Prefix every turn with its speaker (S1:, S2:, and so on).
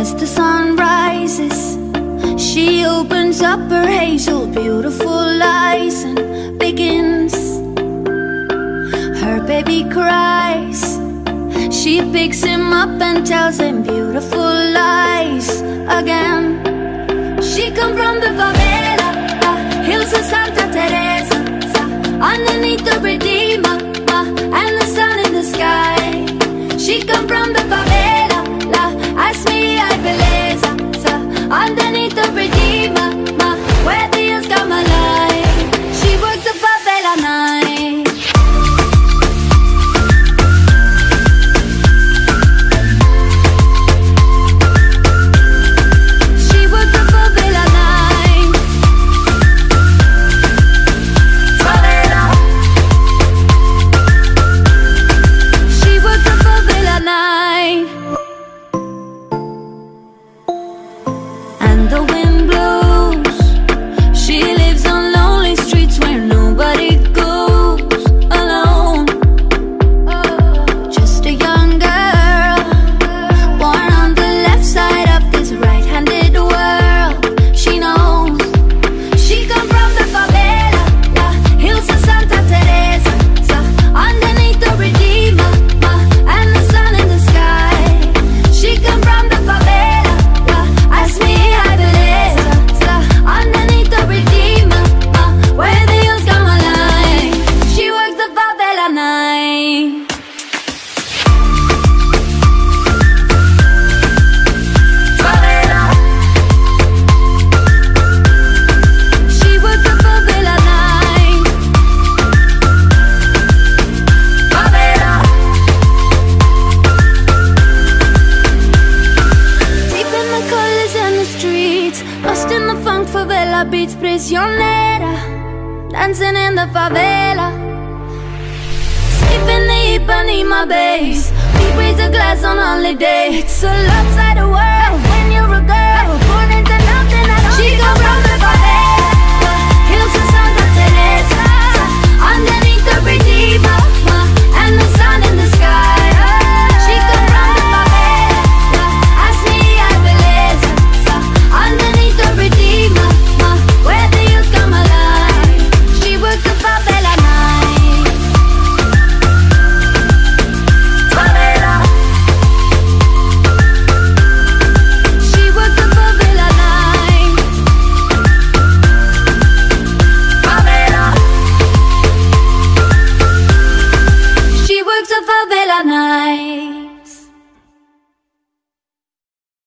S1: As the sun rises, she opens up her hazel, beautiful eyes and begins. Her baby cries. She picks him up and tells him beautiful lies again. She come from the favela, uh, hills of Santa Teresa, uh, underneath the Redeemer uh, and the sun in the sky. She come from the favela. Lost in the funk favela beats prisionera Dancing in the favela. Sleep in the Ipanema base We raise a glass on holiday. It's so lopsided of the night.